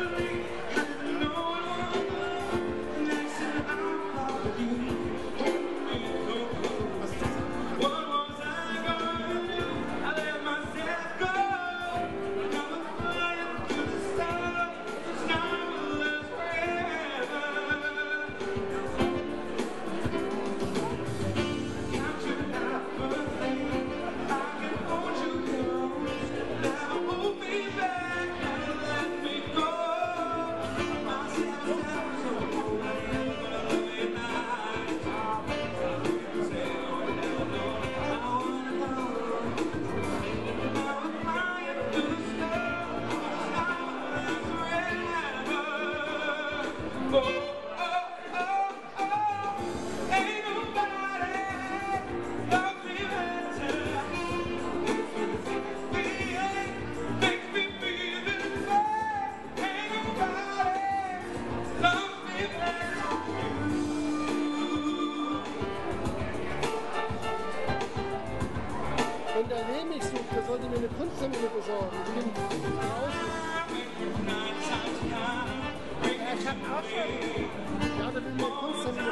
Hallelujah. Und Erlebnis sucht, der sollte mir eine Kunstsammlung besorgen. Stimmt. Ja, da will mir eine Kunstsammlung